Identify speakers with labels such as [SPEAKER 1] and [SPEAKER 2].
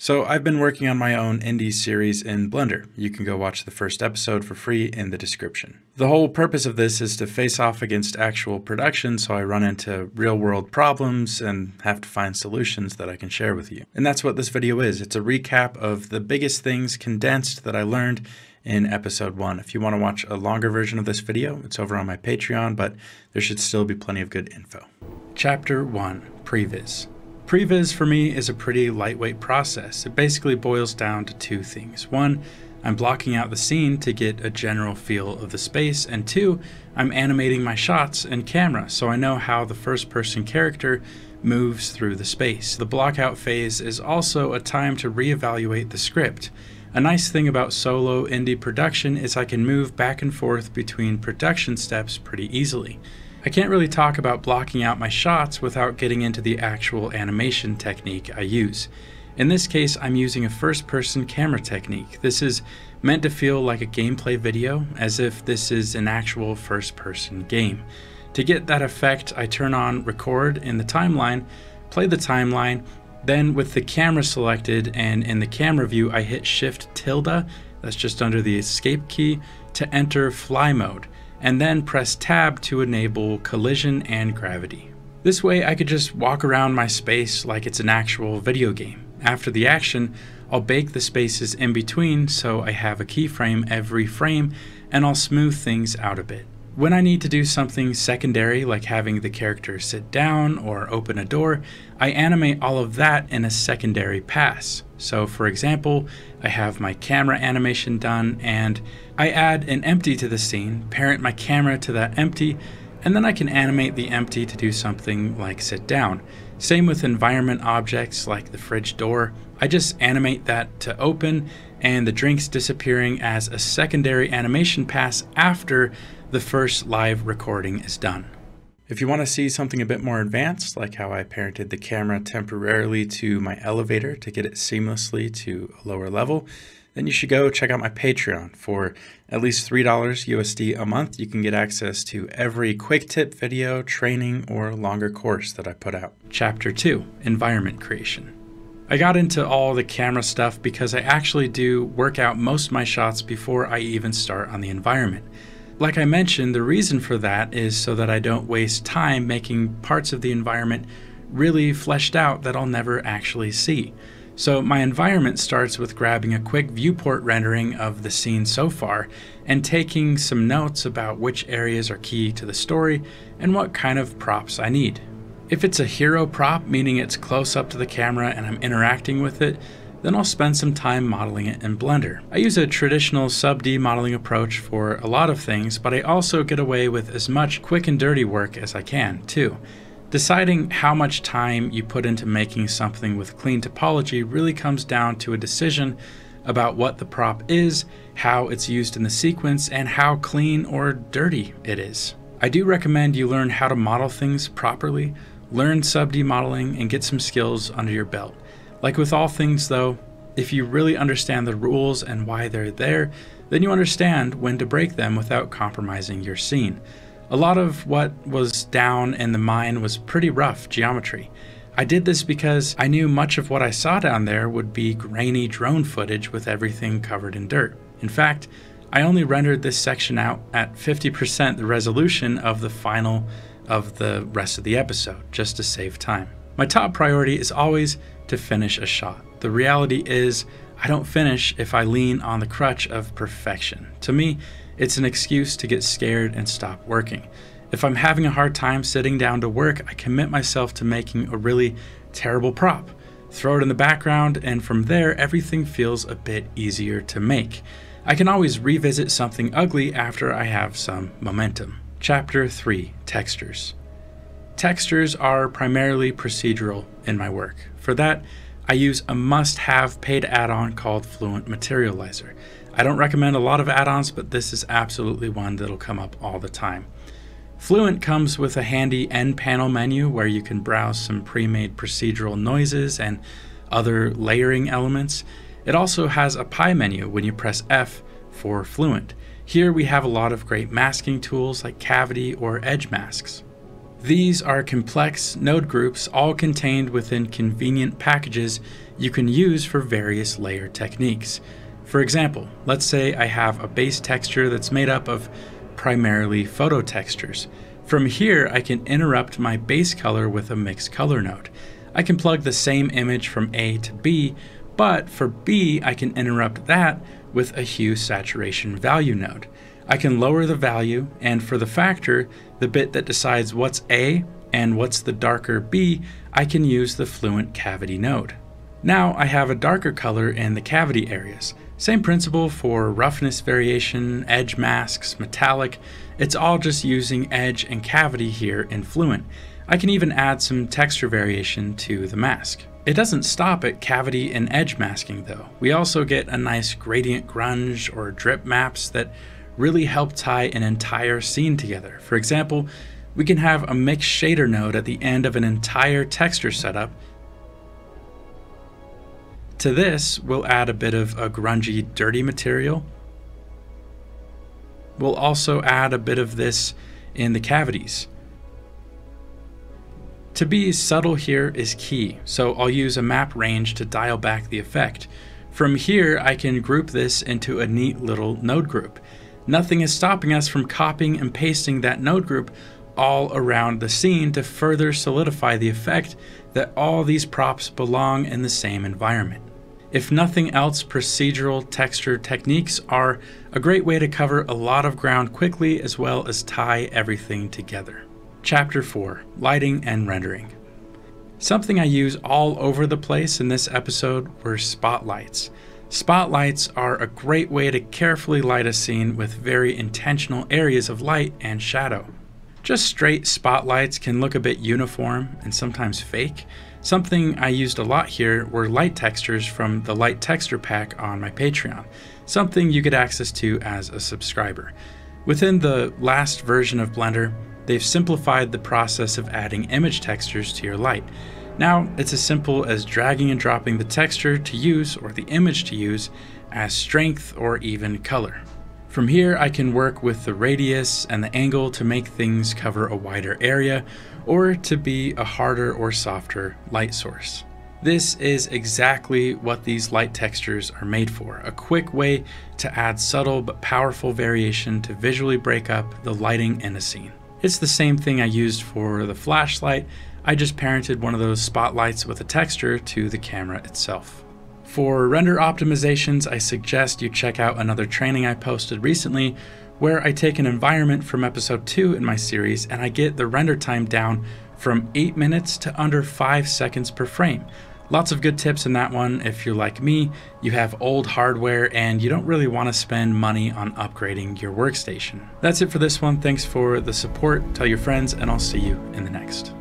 [SPEAKER 1] So, I've been working on my own indie series in Blender. You can go watch the first episode for free in the description. The whole purpose of this is to face off against actual production so I run into real world problems and have to find solutions that I can share with you. And that's what this video is. It's a recap of the biggest things condensed that I learned in episode one. If you want to watch a longer version of this video, it's over on my Patreon, but there should still be plenty of good info. Chapter 1 Previs Previs for me is a pretty lightweight process. It basically boils down to two things. One, I'm blocking out the scene to get a general feel of the space, and two, I'm animating my shots and camera so I know how the first person character moves through the space. The blockout phase is also a time to reevaluate the script. A nice thing about solo indie production is I can move back and forth between production steps pretty easily. I can't really talk about blocking out my shots without getting into the actual animation technique I use. In this case, I'm using a first person camera technique. This is meant to feel like a gameplay video, as if this is an actual first person game. To get that effect, I turn on record in the timeline, play the timeline, then with the camera selected and in the camera view, I hit shift tilde, that's just under the escape key, to enter fly mode and then press tab to enable collision and gravity. This way I could just walk around my space like it's an actual video game. After the action, I'll bake the spaces in between so I have a keyframe every frame and I'll smooth things out a bit. When I need to do something secondary like having the character sit down or open a door, I animate all of that in a secondary pass. So for example, I have my camera animation done and I add an empty to the scene, parent my camera to that empty, and then I can animate the empty to do something like sit down. Same with environment objects like the fridge door. I just animate that to open and the drinks disappearing as a secondary animation pass after the first live recording is done. If you want to see something a bit more advanced, like how I parented the camera temporarily to my elevator to get it seamlessly to a lower level, then you should go check out my Patreon. For at least $3 USD a month, you can get access to every quick tip video, training, or longer course that I put out. Chapter 2 Environment Creation. I got into all the camera stuff because I actually do work out most of my shots before I even start on the environment. Like I mentioned, the reason for that is so that I don't waste time making parts of the environment really fleshed out that I'll never actually see. So my environment starts with grabbing a quick viewport rendering of the scene so far and taking some notes about which areas are key to the story and what kind of props I need. If it's a hero prop, meaning it's close up to the camera and I'm interacting with it, then I'll spend some time modeling it in Blender. I use a traditional sub-D modeling approach for a lot of things, but I also get away with as much quick and dirty work as I can, too. Deciding how much time you put into making something with clean topology really comes down to a decision about what the prop is, how it's used in the sequence, and how clean or dirty it is. I do recommend you learn how to model things properly, learn sub-D modeling, and get some skills under your belt. Like with all things, though, if you really understand the rules and why they're there, then you understand when to break them without compromising your scene. A lot of what was down in the mine was pretty rough geometry. I did this because I knew much of what I saw down there would be grainy drone footage with everything covered in dirt. In fact, I only rendered this section out at 50% the resolution of the final of the rest of the episode, just to save time. My top priority is always to finish a shot. The reality is, I don't finish if I lean on the crutch of perfection. To me, it's an excuse to get scared and stop working. If I'm having a hard time sitting down to work, I commit myself to making a really terrible prop. Throw it in the background, and from there, everything feels a bit easier to make. I can always revisit something ugly after I have some momentum. Chapter 3 Textures Textures are primarily procedural in my work. For that, I use a must-have paid add-on called Fluent Materializer. I don't recommend a lot of add-ons, but this is absolutely one that'll come up all the time. Fluent comes with a handy N panel menu where you can browse some pre-made procedural noises and other layering elements. It also has a pie menu when you press F for Fluent. Here we have a lot of great masking tools like cavity or edge masks. These are complex node groups all contained within convenient packages you can use for various layer techniques. For example, let's say I have a base texture that's made up of primarily photo textures. From here, I can interrupt my base color with a mixed color node. I can plug the same image from A to B, but for B, I can interrupt that with a hue saturation value node. I can lower the value, and for the factor, the bit that decides what's A and what's the darker B, I can use the Fluent Cavity node. Now I have a darker color in the cavity areas. Same principle for roughness variation, edge masks, metallic, it's all just using edge and cavity here in Fluent. I can even add some texture variation to the mask. It doesn't stop at cavity and edge masking though. We also get a nice gradient grunge or drip maps that really help tie an entire scene together. For example, we can have a mixed shader node at the end of an entire texture setup. To this, we'll add a bit of a grungy, dirty material. We'll also add a bit of this in the cavities. To be subtle here is key, so I'll use a map range to dial back the effect. From here, I can group this into a neat little node group nothing is stopping us from copying and pasting that node group all around the scene to further solidify the effect that all these props belong in the same environment. If nothing else, procedural texture techniques are a great way to cover a lot of ground quickly as well as tie everything together. Chapter 4 Lighting and Rendering. Something I use all over the place in this episode were spotlights. Spotlights are a great way to carefully light a scene with very intentional areas of light and shadow. Just straight spotlights can look a bit uniform and sometimes fake. Something I used a lot here were light textures from the Light Texture Pack on my Patreon, something you get access to as a subscriber. Within the last version of Blender, they've simplified the process of adding image textures to your light. Now it's as simple as dragging and dropping the texture to use or the image to use as strength or even color. From here I can work with the radius and the angle to make things cover a wider area or to be a harder or softer light source. This is exactly what these light textures are made for, a quick way to add subtle but powerful variation to visually break up the lighting in a scene. It's the same thing I used for the flashlight I just parented one of those spotlights with a texture to the camera itself. For render optimizations, I suggest you check out another training I posted recently where I take an environment from episode 2 in my series and I get the render time down from 8 minutes to under 5 seconds per frame. Lots of good tips in that one if you're like me, you have old hardware and you don't really want to spend money on upgrading your workstation. That's it for this one. Thanks for the support. Tell your friends, and I'll see you in the next.